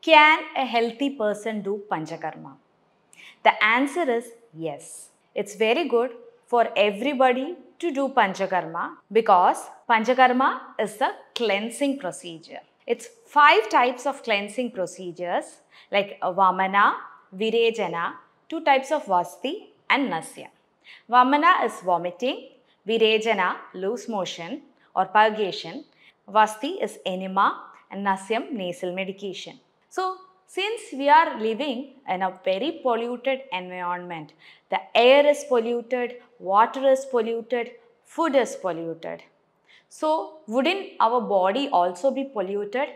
Can a healthy person do Panchakarma? The answer is yes. It's very good for everybody to do Panchakarma because Panchakarma is a cleansing procedure. It's five types of cleansing procedures like Vamana, Virechana, two types of Vasti and Nasya. Vamana is vomiting, Virechana, loose motion or purgation, Vasti is enema and Nasyam, nasal medication. So, since we are living in a very polluted environment, the air is polluted, water is polluted, food is polluted. So, wouldn't our body also be polluted?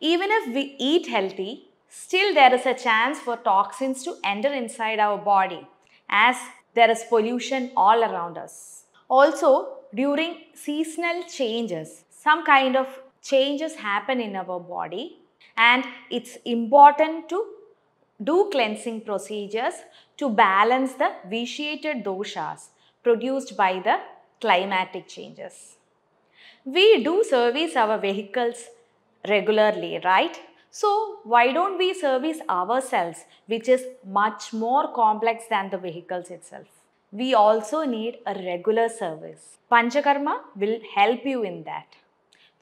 Even if we eat healthy, still there is a chance for toxins to enter inside our body as there is pollution all around us. Also, during seasonal changes, some kind of changes happen in our body and it's important to do cleansing procedures to balance the vitiated doshas produced by the climatic changes. We do service our vehicles regularly, right? So, why don't we service ourselves, which is much more complex than the vehicles itself? We also need a regular service. Panchakarma will help you in that.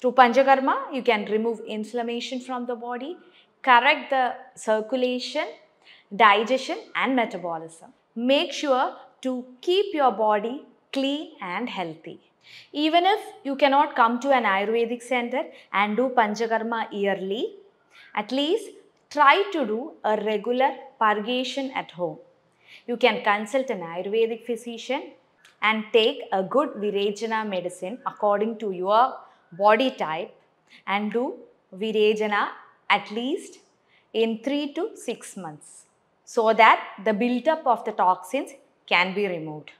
Through Panchakarma, you can remove inflammation from the body, correct the circulation, digestion, and metabolism. Make sure to keep your body clean and healthy. Even if you cannot come to an Ayurvedic center and do Panchakarma yearly, at least try to do a regular purgation at home. You can consult an Ayurvedic physician and take a good Virechana medicine according to your body type and do Virechana at least in 3 to 6 months so that the build-up of the toxins can be removed.